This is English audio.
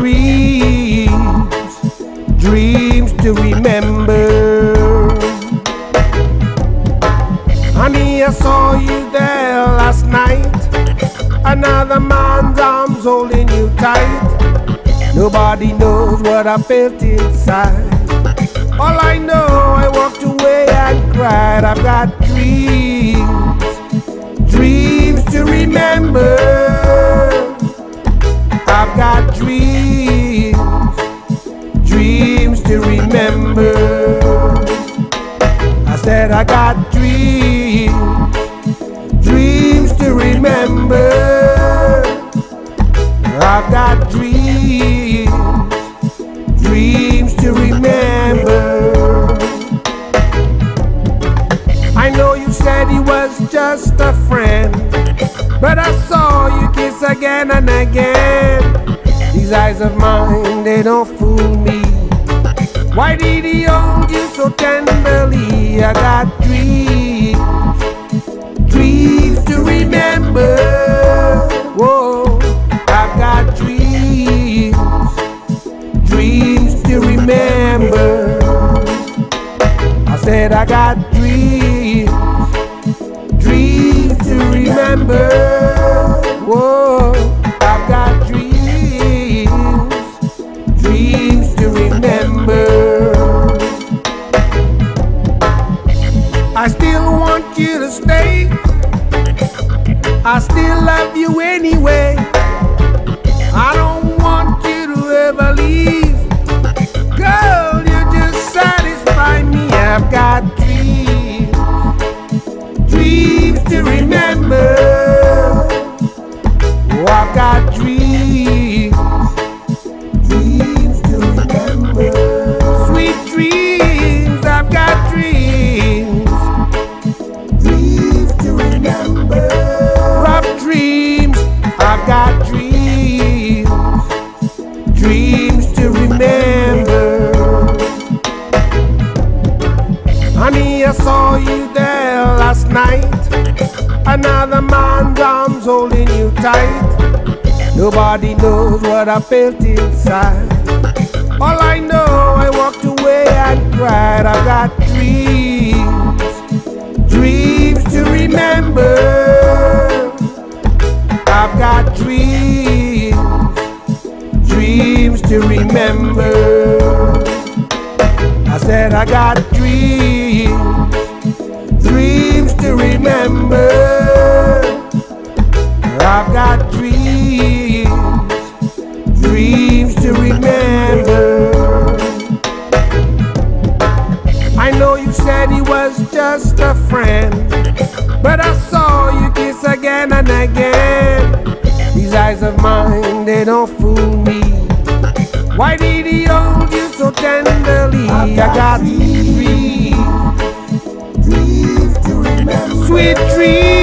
dreams, dreams to remember. Honey, I saw you there last night. Another man's arms holding you tight. Nobody knows what I felt inside. All I know, I walked away and cried. I've got said I got dreams, dreams to remember. I've got dreams, dreams to remember. I know you said he was just a friend, but I saw you kiss again and again. These eyes of mine, they don't fool me. Why did he hold you so tenderly? Said I got dreams, dreams to remember. Whoa, I've got dreams, dreams to remember. I still want you to stay. I still love you anyway. I've got dreams, dreams to remember. Sweet dreams, I've got dreams, dreams to remember. Rough dreams, I've got dreams, dreams to remember. Honey, I saw you there last night. Another man's arms holding you tight. Nobody knows what I felt inside. All I know, I walked away and cried. I've got dreams, dreams to remember. I've got dreams, dreams to remember. I said I got dreams, dreams to remember. I've got dreams, I know you said he was just a friend, but I saw you kiss again and again. These eyes of mine, they don't fool me. Why did he hold you so tenderly? I got dreams, dreams to remember. Sweet dreams.